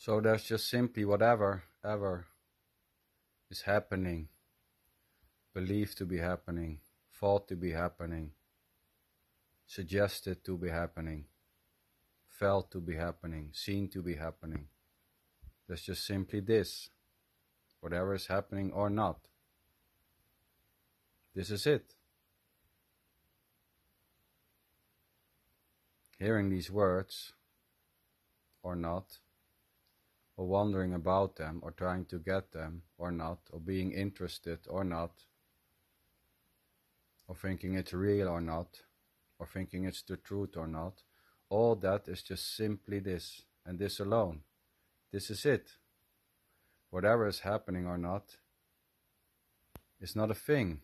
So there's just simply whatever ever is happening, believed to be happening, thought to be happening, suggested to be happening, felt to be happening, seen to be happening. There's just simply this, whatever is happening or not. This is it. Hearing these words, or not, or wondering about them, or trying to get them, or not, or being interested, or not, or thinking it's real or not, or thinking it's the truth or not, all that is just simply this, and this alone. This is it. Whatever is happening or not is not a thing.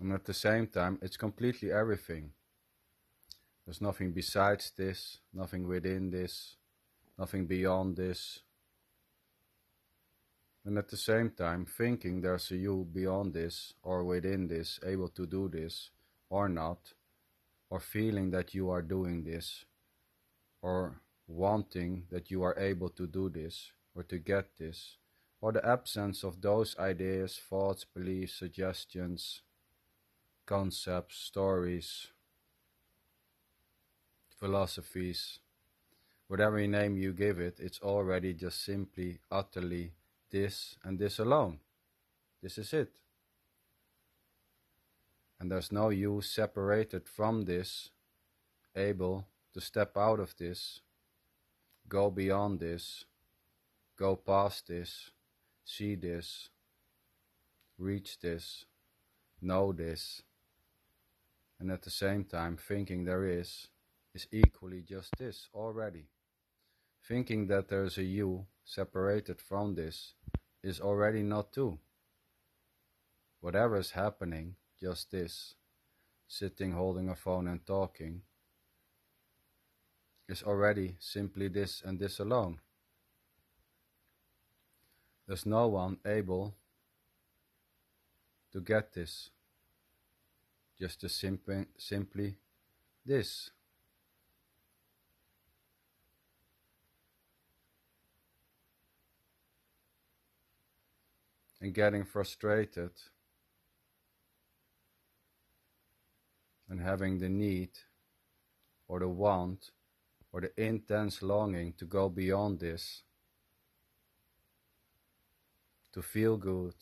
And at the same time, it's completely everything. There's nothing besides this, nothing within this, nothing beyond this. And at the same time, thinking there's a you beyond this or within this, able to do this or not, or feeling that you are doing this, or wanting that you are able to do this or to get this, or the absence of those ideas, thoughts, beliefs, suggestions, concepts, stories, philosophies, whatever name you give it, it's already just simply, utterly this and this alone. This is it. And there's no you separated from this, able to step out of this, go beyond this, go past this, see this, reach this, know this, and at the same time thinking there is, is equally just this already. Thinking that there is a you separated from this is already not two. Whatever is happening, just this, sitting holding a phone and talking, is already simply this and this alone. There's no one able to get this, just as simply, simply this. And getting frustrated and having the need or the want or the intense longing to go beyond this, to feel good,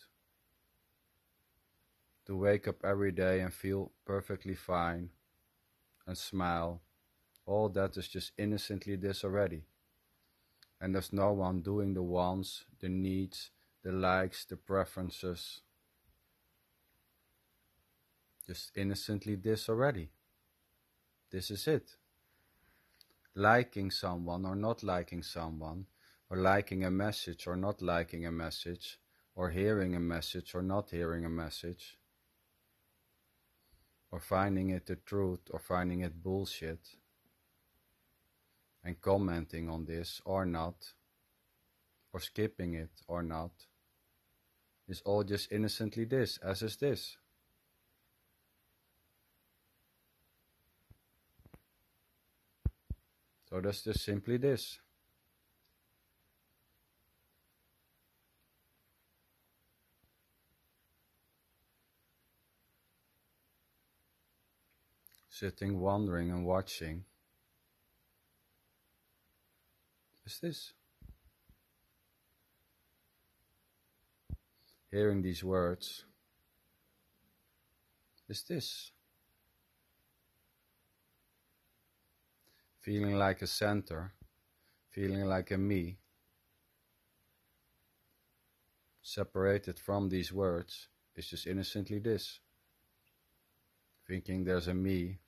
to wake up every day and feel perfectly fine and smile, all that is just innocently this already. And there's no one doing the wants, the needs, the likes, the preferences. Just innocently this already. This is it liking someone or not liking someone, or liking a message or not liking a message, or hearing a message or not hearing a message, or finding it the truth or finding it bullshit, and commenting on this or not, or skipping it or not, is all just innocently this, as is this. So that's just simply this. Sitting, wondering and watching. Is this? Hearing these words. Is this? feeling like a center, feeling like a me, separated from these words is just innocently this, thinking there's a me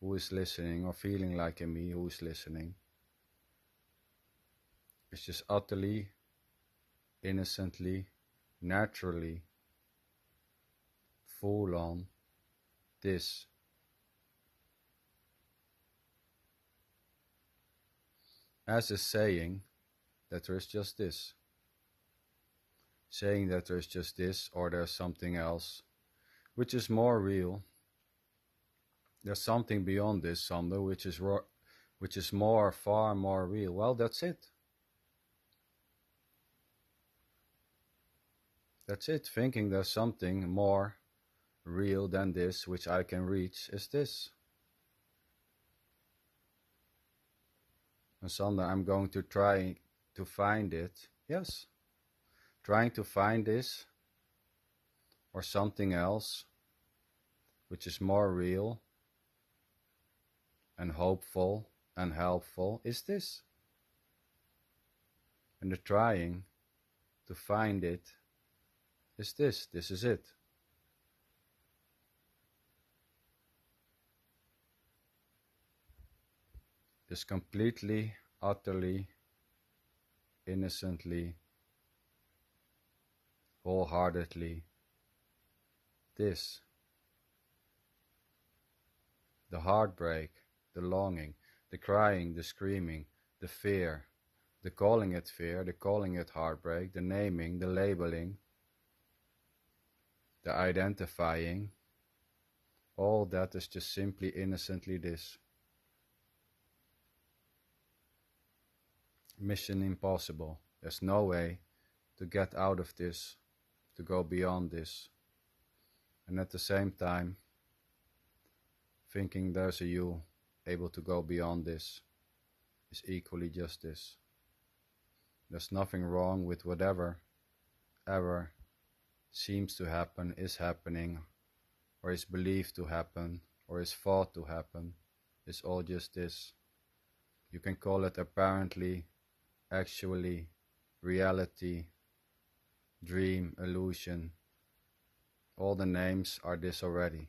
who is listening or feeling like a me who is listening. It's just utterly, innocently, naturally, full on this as a saying that there is just this. Saying that there is just this or there's something else, which is more real. There's something beyond this, Sander, which is which is more, far more real. Well, that's it. That's it. Thinking there's something more real than this which I can reach is this. And Sander, I'm going to try to find it. Yes. Trying to find this or something else which is more real and hopeful and helpful is this. And the trying to find it is this. This is it. This completely, utterly, innocently, wholeheartedly, this. The heartbreak, the longing, the crying, the screaming, the fear, the calling it fear, the calling it heartbreak, the naming, the labeling, the identifying, all that is just simply innocently this. Mission impossible. There's no way to get out of this, to go beyond this. And at the same time, thinking there's a you able to go beyond this is equally just this. There's nothing wrong with whatever ever seems to happen, is happening, or is believed to happen, or is thought to happen. is all just this. You can call it apparently, actually, reality, dream, illusion. All the names are this already.